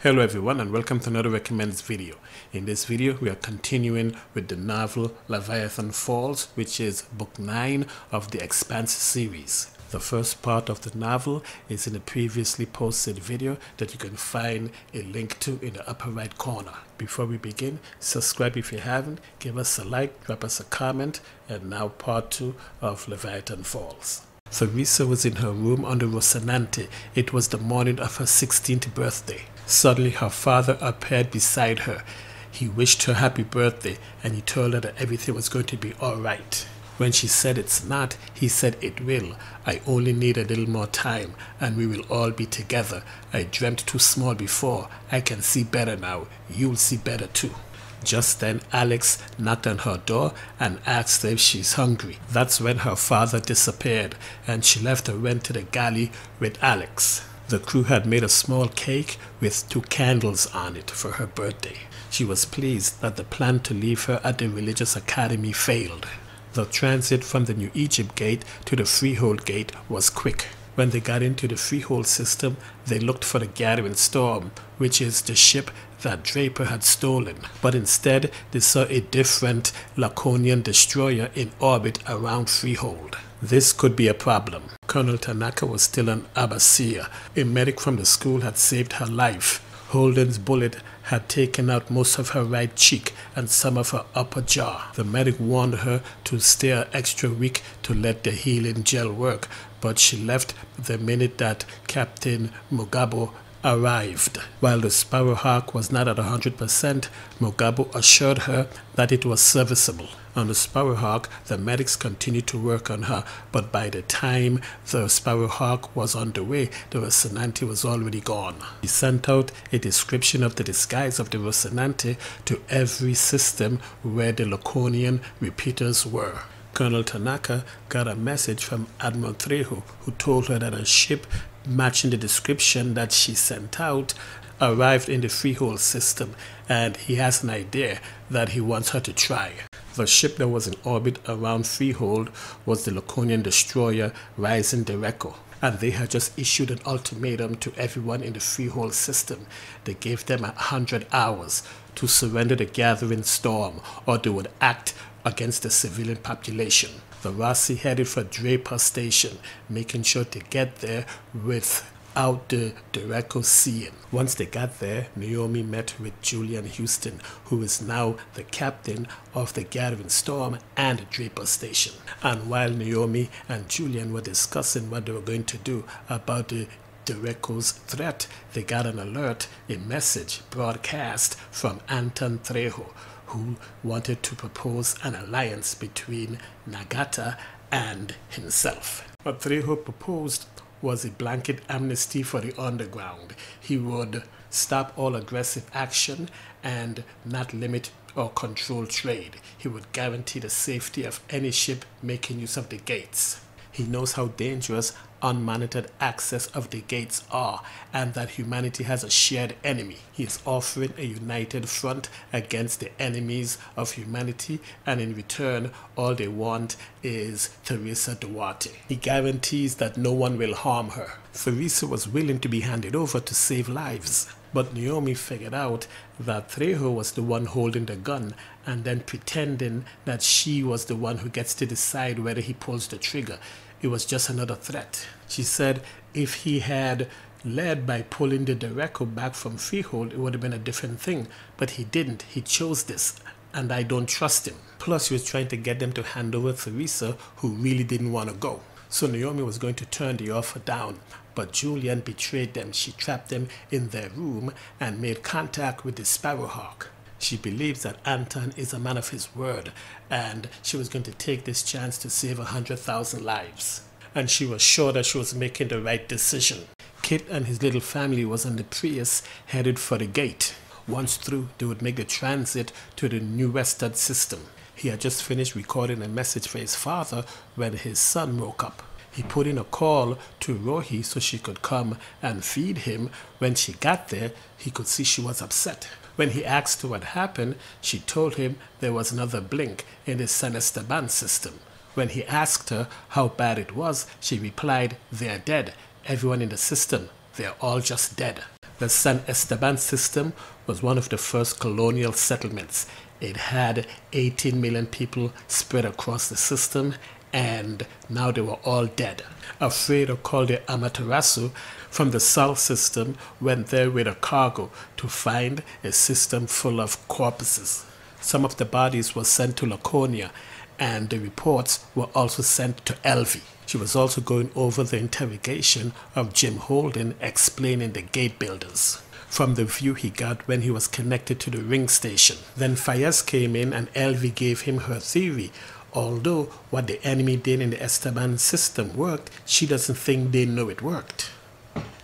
Hello everyone and welcome to another recommends video. In this video we are continuing with the novel Leviathan Falls which is book 9 of the Expanse series. The first part of the novel is in a previously posted video that you can find a link to in the upper right corner. Before we begin, subscribe if you haven't, give us a like, drop us a comment, and now part 2 of Leviathan Falls. Theresa was in her room under Rocinante. It was the morning of her 16th birthday. Suddenly her father appeared beside her. He wished her happy birthday and he told her that everything was going to be alright. When she said it's not, he said it will. I only need a little more time and we will all be together. I dreamt too small before. I can see better now. You'll see better too. Just then Alex knocked on her door and asked if she's hungry. That's when her father disappeared and she left and went to the galley with Alex. The crew had made a small cake with two candles on it for her birthday. She was pleased that the plan to leave her at the religious academy failed. The transit from the New Egypt gate to the Freehold gate was quick. When they got into the Freehold system, they looked for the Gathering Storm, which is the ship that Draper had stolen. But instead, they saw a different Laconian destroyer in orbit around Freehold. This could be a problem. Colonel Tanaka was still an Abbasia. A medic from the school had saved her life. Holden's bullet had taken out most of her right cheek and some of her upper jaw. The medic warned her to stay an extra week to let the healing gel work, but she left the minute that Captain Mugabo arrived. While the Sparrowhawk was not at 100%, Mugabo assured her that it was serviceable. On the Sparrowhawk, the medics continued to work on her, but by the time the Sparrowhawk was on the way, the Rocinante was already gone. He sent out a description of the disguise of the Rocinante to every system where the Laconian repeaters were. Colonel Tanaka got a message from Admiral Trejo, who told her that a ship matching the description that she sent out arrived in the freehold system and he has an idea that he wants her to try. The ship that was in orbit around Freehold was the Laconian destroyer Rising Derecho, and they had just issued an ultimatum to everyone in the Freehold system. They gave them a hundred hours to surrender the gathering storm or they would act against the civilian population. The Rossi headed for Draper Station, making sure to get there with out the Derecho seeing. Once they got there, Naomi met with Julian Houston, who is now the captain of the Gathering Storm and Draper Station. And while Naomi and Julian were discussing what they were going to do about the Derecho's threat, they got an alert, a message broadcast from Anton Trejo, who wanted to propose an alliance between Nagata and himself. What Trejo proposed was a blanket amnesty for the underground. He would stop all aggressive action and not limit or control trade. He would guarantee the safety of any ship making use of the gates. He knows how dangerous unmonitored access of the gates are and that humanity has a shared enemy. He is offering a united front against the enemies of humanity and in return all they want is Theresa Duarte. He guarantees that no one will harm her. Theresa was willing to be handed over to save lives. But Naomi figured out that Trejo was the one holding the gun and then pretending that she was the one who gets to decide whether he pulls the trigger. It was just another threat. She said if he had led by pulling the Derecho back from Freehold, it would have been a different thing. But he didn't. He chose this, and I don't trust him. Plus, he was trying to get them to hand over Theresa, who really didn't want to go. So Naomi was going to turn the offer down, but Julian betrayed them. She trapped them in their room and made contact with the Sparrowhawk. She believes that Anton is a man of his word, and she was going to take this chance to save a hundred thousand lives. And she was sure that she was making the right decision. Kit and his little family was on the Prius headed for the gate. Once through, they would make the transit to the New Westad system. He had just finished recording a message for his father when his son woke up. He put in a call to Rohi so she could come and feed him. When she got there, he could see she was upset. When he asked what happened, she told him there was another blink in the San Esteban system. When he asked her how bad it was, she replied, They're dead. Everyone in the system, they're all just dead. The San Esteban system was one of the first colonial settlements. It had 18 million people spread across the system and now they were all dead. Alfredo called the Amaterasu from the South system went there with a cargo to find a system full of corpses. Some of the bodies were sent to Laconia and the reports were also sent to Elvi. She was also going over the interrogation of Jim Holden explaining the gate builders from the view he got when he was connected to the ring station. Then Fayez came in and Elvi gave him her theory. Although what the enemy did in the Esteban system worked, she doesn't think they know it worked.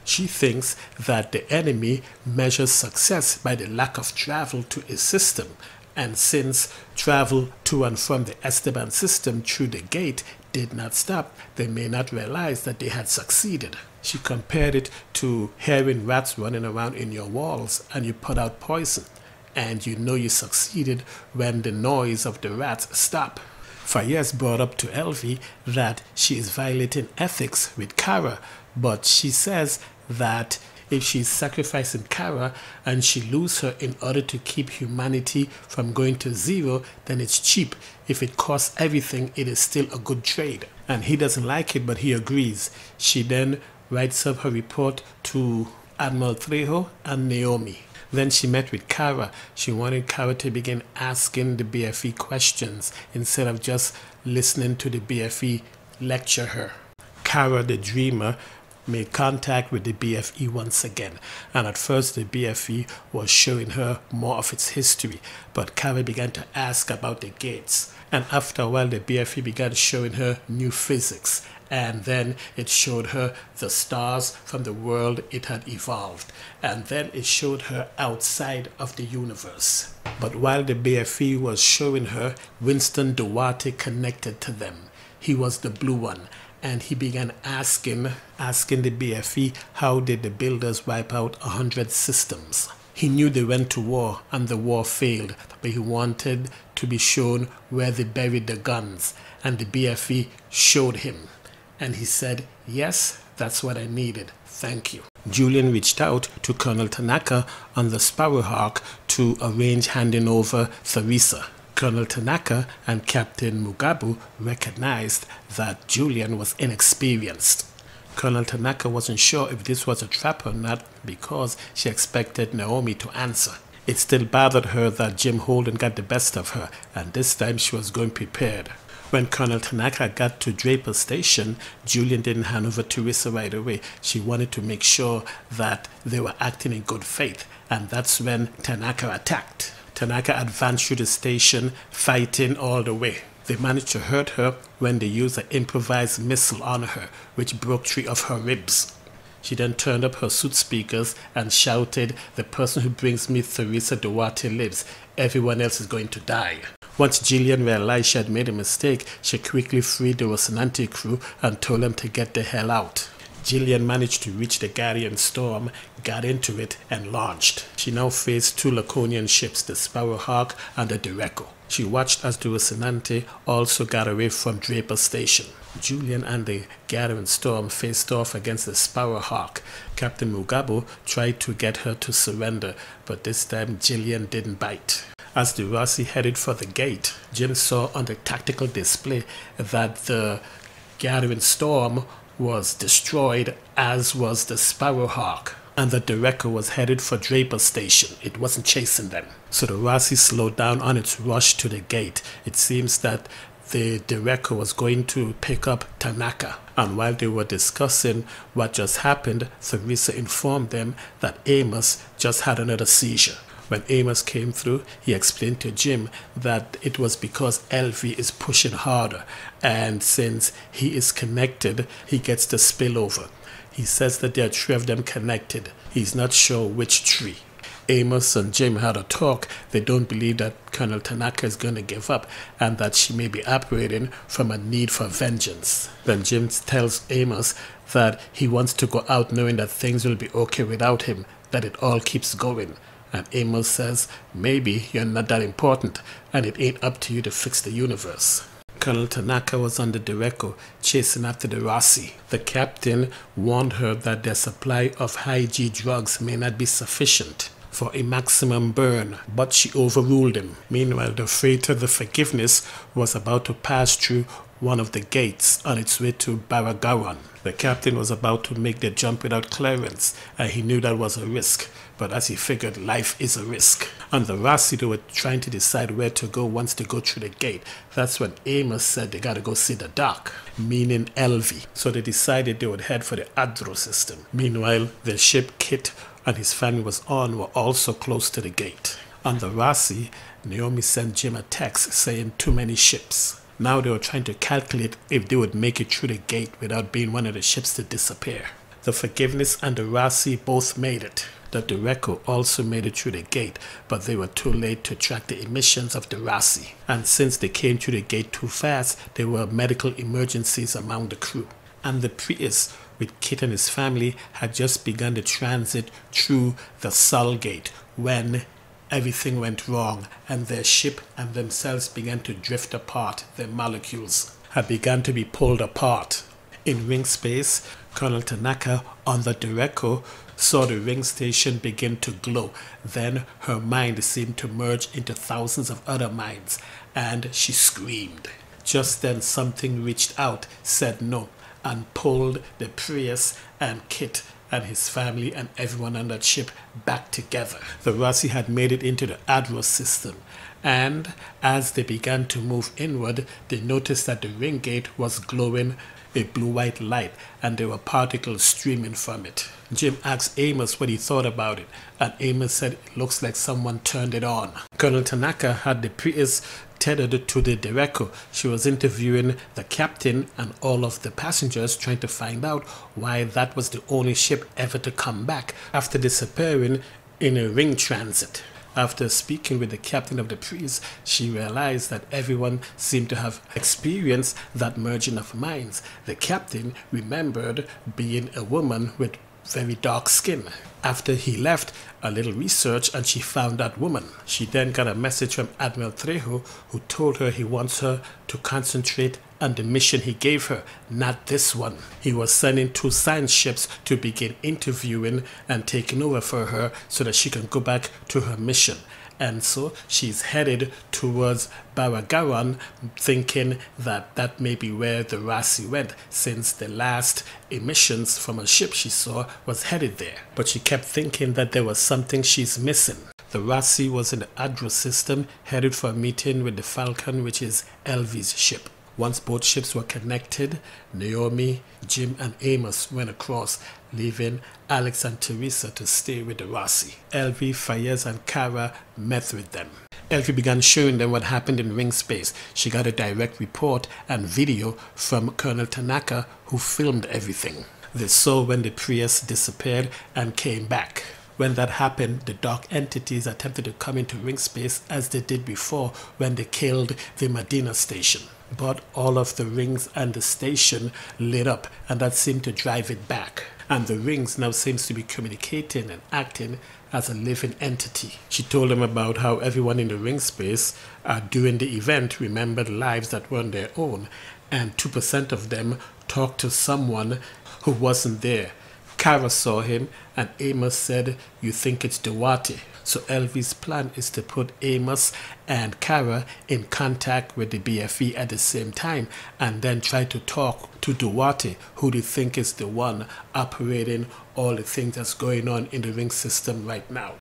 She thinks that the enemy measures success by the lack of travel to a system and since travel to and from the Esteban system through the gate did not stop, they may not realize that they had succeeded. She compared it to hearing rats running around in your walls and you put out poison, and you know you succeeded when the noise of the rats stop. Fayez brought up to Elvi that she is violating ethics with Kara, but she says that if she's sacrificing Kara and she lose her in order to keep humanity from going to zero, then it's cheap. If it costs everything, it is still a good trade. And he doesn't like it, but he agrees. She then writes up her report to Admiral Trejo and Naomi. Then she met with Kara. She wanted Kara to begin asking the BFE questions instead of just listening to the BFE lecture her. Kara the dreamer made contact with the BFE once again. And at first, the BFE was showing her more of its history, but Kara began to ask about the gates. And after a while, the BFE began showing her new physics. And then it showed her the stars from the world it had evolved. And then it showed her outside of the universe. But while the BFE was showing her, Winston Duarte connected to them. He was the blue one and he began asking asking the BFE how did the builders wipe out a hundred systems. He knew they went to war and the war failed, but he wanted to be shown where they buried the guns, and the BFE showed him. And he said, Yes, that's what I needed. Thank you. Julian reached out to Colonel Tanaka on the Sparrowhawk to arrange handing over Theresa. Colonel Tanaka and Captain Mugabo recognized that Julian was inexperienced. Colonel Tanaka wasn't sure if this was a trap or not because she expected Naomi to answer. It still bothered her that Jim Holden got the best of her, and this time she was going prepared. When Colonel Tanaka got to Draper Station, Julian didn't hand over Theresa right away. She wanted to make sure that they were acting in good faith, and that's when Tanaka attacked. Tanaka advanced through the station, fighting all the way. They managed to hurt her when they used an improvised missile on her, which broke three of her ribs. She then turned up her suit speakers and shouted, The person who brings me Theresa Duarte lives. Everyone else is going to die. Once Jillian realized she had made a mistake, she quickly freed the Rocinante crew and told them to get the hell out. Jillian managed to reach the Gathering Storm, got into it, and launched. She now faced two Laconian ships, the Sparrowhawk and the Derecho. She watched as the Rocinante also got away from Draper Station. Julian and the Gathering Storm faced off against the Sparrowhawk. Captain Mugabo tried to get her to surrender, but this time Jillian didn't bite. As the Rossi headed for the gate, Jim saw on the tactical display that the Gathering Storm was destroyed, as was the Sparrowhawk, and that the Derecho was headed for Draper Station. It wasn't chasing them. So the Rossi slowed down on its rush to the gate. It seems that the Derecho was going to pick up Tanaka. And while they were discussing what just happened, Theresa informed them that Amos just had another seizure. When Amos came through, he explained to Jim that it was because Elvie is pushing harder, and since he is connected, he gets the spillover. He says that there are three of them connected. He's not sure which three. Amos and Jim had a talk. They don't believe that Colonel Tanaka is going to give up and that she may be operating from a need for vengeance. Then Jim tells Amos that he wants to go out knowing that things will be okay without him, that it all keeps going. And Amos says, maybe you're not that important and it ain't up to you to fix the universe. Colonel Tanaka was on the Derecho chasing after the Rossi. The captain warned her that their supply of high G drugs may not be sufficient for a maximum burn, but she overruled him. Meanwhile, the freighter, the Forgiveness, was about to pass through one of the gates on its way to Bara Gaon. The captain was about to make the jump without clearance, and he knew that was a risk. But as he figured, life is a risk. On the Rossi, they were trying to decide where to go once they go through the gate. That's when Amos said they gotta go see the dark, meaning Elvi. So they decided they would head for the Adro system. Meanwhile, the ship Kit and his family was on were also close to the gate. On the Rossi, Naomi sent Jim a text saying too many ships. Now they were trying to calculate if they would make it through the gate without being one of the ships to disappear. The Forgiveness and the Rossi both made it. The Derecho also made it through the gate, but they were too late to track the emissions of the Rossi. And since they came through the gate too fast, there were medical emergencies among the crew. And the Prius, with Kit and his family, had just begun the transit through the Sol Gate when everything went wrong and their ship and themselves began to drift apart. Their molecules had begun to be pulled apart. In ring space, Colonel Tanaka on the Derecho saw the ring station begin to glow. Then her mind seemed to merge into thousands of other minds, and she screamed. Just then something reached out, said no, and pulled the Prius and Kit and his family and everyone on that ship back together. The Rossi had made it into the Adros system, and as they began to move inward, they noticed that the ring gate was glowing a blue-white light and there were particles streaming from it. Jim asked Amos what he thought about it, and Amos said it looks like someone turned it on. Colonel Tanaka had the Prius tethered to the Derecho. She was interviewing the captain and all of the passengers trying to find out why that was the only ship ever to come back after disappearing in a ring transit. After speaking with the captain of the Prius, she realized that everyone seemed to have experienced that merging of minds. The captain remembered being a woman with very dark skin. After he left, a little research and she found that woman. She then got a message from Admiral Trejo who told her he wants her to concentrate on the mission he gave her, not this one. He was sending two science ships to begin interviewing and taking over for her so that she can go back to her mission and so she's headed towards Bara Gaon, thinking that that may be where the Rossi went, since the last emissions from a ship she saw was headed there. But she kept thinking that there was something she's missing. The Rossi was in the Adro system, headed for a meeting with the Falcon, which is Elvi's ship. Once both ships were connected, Naomi, Jim, and Amos went across, leaving Alex and Teresa to stay with the Rossi. Elvi, Fayez, and Kara met with them. Elvi began showing them what happened in ring space. She got a direct report and video from Colonel Tanaka, who filmed everything. They saw when the Prius disappeared and came back. When that happened, the dark entities attempted to come into ring space as they did before when they killed the Medina station but all of the rings and the station lit up and that seemed to drive it back and the rings now seems to be communicating and acting as a living entity. She told them about how everyone in the ring space uh, during the event remembered lives that weren't their own and 2% of them talked to someone who wasn't there. Kara saw him and Amos said, you think it's Duarte. So Elvi's plan is to put Amos and Kara in contact with the BFE at the same time and then try to talk to Duarte, who they think is the one operating all the things that's going on in the ring system right now.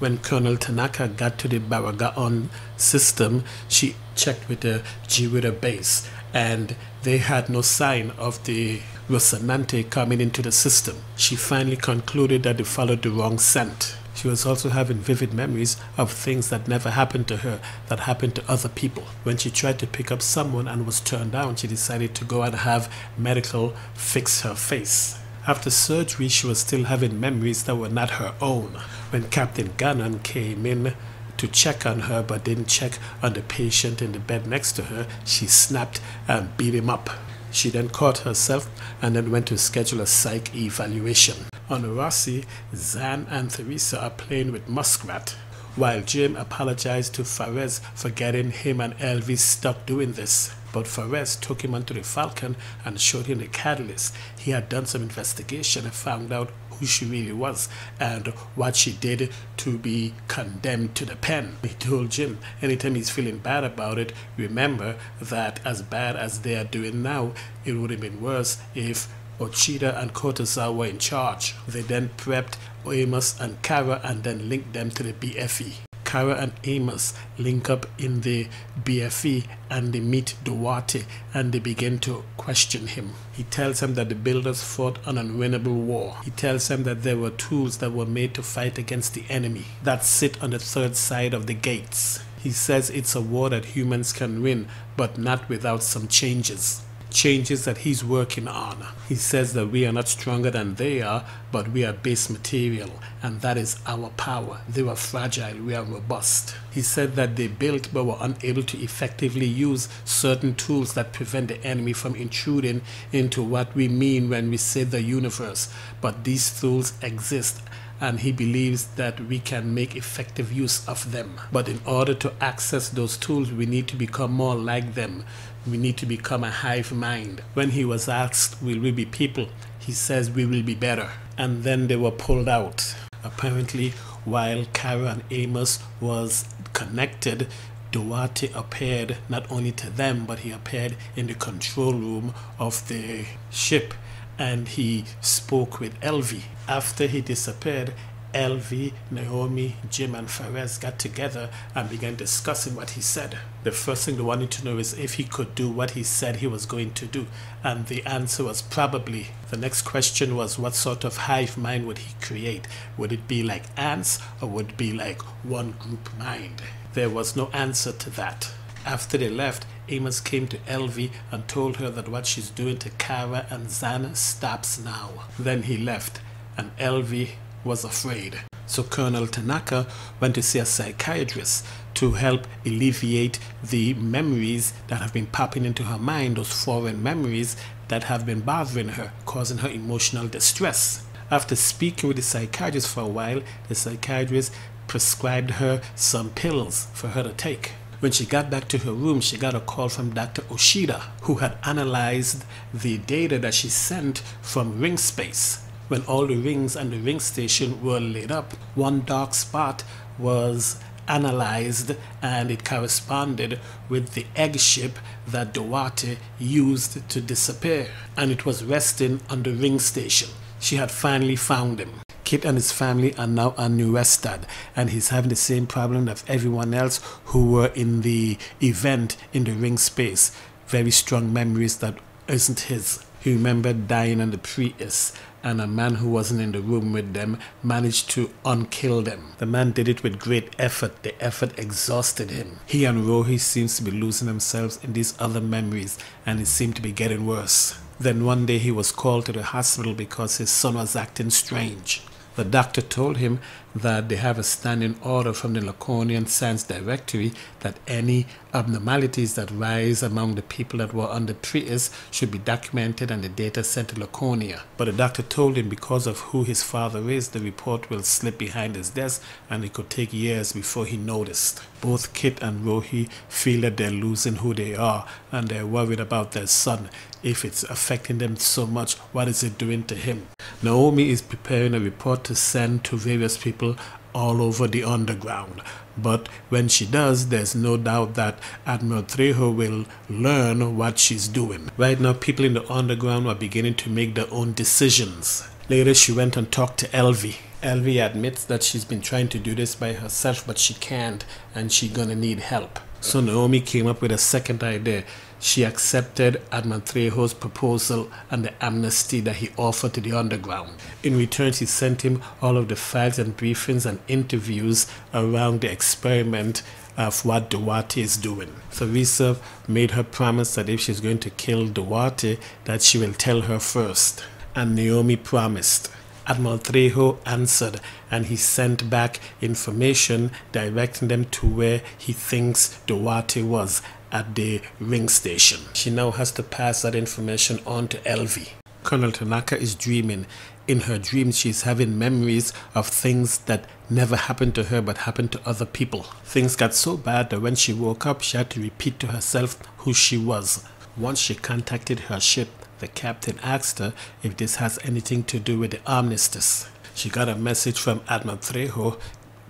When Colonel Tanaka got to the Bara Gaon system, she checked with the Jirida base and they had no sign of the Rocinante coming into the system. She finally concluded that they followed the wrong scent. She was also having vivid memories of things that never happened to her that happened to other people. When she tried to pick up someone and was turned down, she decided to go and have medical fix her face. After surgery, she was still having memories that were not her own. When Captain Gannon came in to check on her but didn't check on the patient in the bed next to her, she snapped and beat him up. She then caught herself and then went to schedule a psych evaluation. On Rossi, Zan and Theresa are playing with Muskrat, while Jim apologized to Fayez for getting him and Elvi stuck doing this. But Fayez took him onto the Falcon and showed him the catalyst. He had done some investigation and found out who she really was and what she did to be condemned to the pen. He told Jim anytime he's feeling bad about it, remember that as bad as they are doing now, it would have been worse if Ochida and Cortazar were in charge. They then prepped Amos and Kara and then linked them to the BFE. Kara and Amos link up in the BFE and they meet Duarte and they begin to question him. He tells them that the builders fought an unwinnable war. He tells them that there were tools that were made to fight against the enemy that sit on the third side of the gates. He says it's a war that humans can win, but not without some changes changes that he's working on. He says that we are not stronger than they are, but we are base material, and that is our power. They were fragile, we are robust. He said that they built but were unable to effectively use certain tools that prevent the enemy from intruding into what we mean when we say the universe. But these tools exist and he believes that we can make effective use of them. But in order to access those tools, we need to become more like them. We need to become a hive mind. When he was asked, Will we be people? he says, We will be better. And then they were pulled out. Apparently, while Kara and Amos was connected, Duarte appeared not only to them, but he appeared in the control room of the ship and he spoke with Elvi. After he disappeared, Elvi, Naomi, Jim, and Fayez got together and began discussing what he said. The first thing they wanted to know is if he could do what he said he was going to do, and the answer was probably. The next question was what sort of hive mind would he create? Would it be like ants, or would it be like one group mind? There was no answer to that. After they left, Amos came to Elvi and told her that what she's doing to Kara and Zan stops now. Then he left, and Elvi was afraid. So Colonel Tanaka went to see a psychiatrist to help alleviate the memories that have been popping into her mind, those foreign memories that have been bothering her, causing her emotional distress. After speaking with the psychiatrist for a while, the psychiatrist prescribed her some pills for her to take. When she got back to her room, she got a call from Dr. Oshida, who had analyzed the data that she sent from ring space. When all the rings and the ring station were lit up, one dark spot was analyzed and it corresponded with the egg ship that Duarte used to disappear and it was resting on the ring station. She had finally found him. Kit and his family are now Westad, and he's having the same problem of everyone else who were in the event in the ring space. Very strong memories that isn't his. He remembered dying on the Prius, and a man who wasn't in the room with them managed to unkill them. The man did it with great effort. The effort exhausted him. He and Rohi seems to be losing themselves in these other memories, and it seemed to be getting worse. Then one day he was called to the hospital because his son was acting strange. The doctor told him that they have a standing order from the Laconian Science Directory that any abnormalities that rise among the people that were under Prius should be documented and the data sent to Laconia. But the doctor told him because of who his father is, the report will slip behind his desk and it could take years before he noticed. Both Kit and Rohi feel that they're losing who they are and they're worried about their son. If it's affecting them so much, what is it doing to him? Naomi is preparing a report to send to various people all over the underground. But when she does, there's no doubt that Admiral Trejo will learn what she's doing. Right now, people in the underground are beginning to make their own decisions. Later, she went and talked to Elvi. Elvi admits that she's been trying to do this by herself, but she can't, and she's gonna need help. So Naomi came up with a second idea she accepted Admiral Trejo's proposal and the amnesty that he offered to the underground. In return, she sent him all of the files and briefings and interviews around the experiment of what Duarte is doing. Theresa made her promise that if she's going to kill Duarte, that she will tell her first. And Naomi promised. Admiral Trejo answered and he sent back information directing them to where he thinks Duarte was at the ring station. She now has to pass that information on to Elvi. Colonel Tanaka is dreaming. in her dreams she's having memories of things that never happened to her but happened to other people. Things got so bad that when she woke up she had to repeat to herself who she was. Once she contacted her ship, the captain asked her if this has anything to do with the armistice. She got a message from Admiral Trejo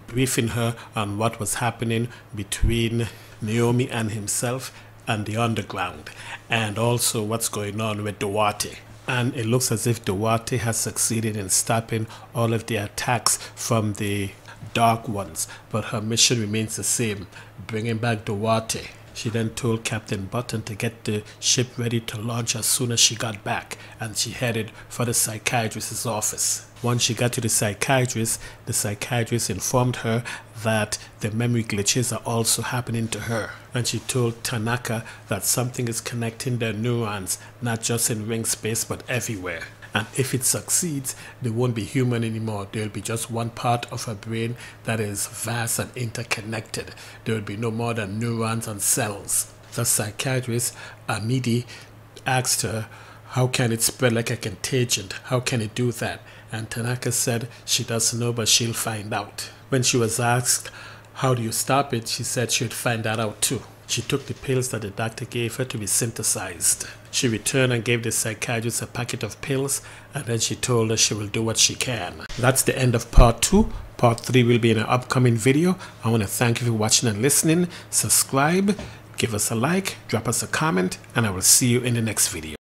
briefing her on what was happening between Naomi and himself and the underground, and also what's going on with Duarte. And it looks as if Duarte has succeeded in stopping all of the attacks from the Dark Ones, but her mission remains the same bringing back Duarte. She then told Captain Button to get the ship ready to launch as soon as she got back, and she headed for the psychiatrist's office. Once she got to the psychiatrist, the psychiatrist informed her that the memory glitches are also happening to her. And she told Tanaka that something is connecting their neurons, not just in ring space, but everywhere. And if it succeeds, they won't be human anymore. There'll be just one part of a brain that is vast and interconnected. There will be no more than neurons and cells. The psychiatrist, Amidi, asked her, How can it spread like a contagion? How can it do that? And Tanaka said she doesn't know, but she'll find out. When she was asked, How do you stop it? she said she'd find that out too. She took the pills that the doctor gave her to be synthesized. She returned and gave the psychiatrist a packet of pills, and then she told her she will do what she can. That's the end of part two. Part three will be in an upcoming video. I want to thank you for watching and listening. Subscribe, give us a like, drop us a comment, and I will see you in the next video.